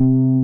you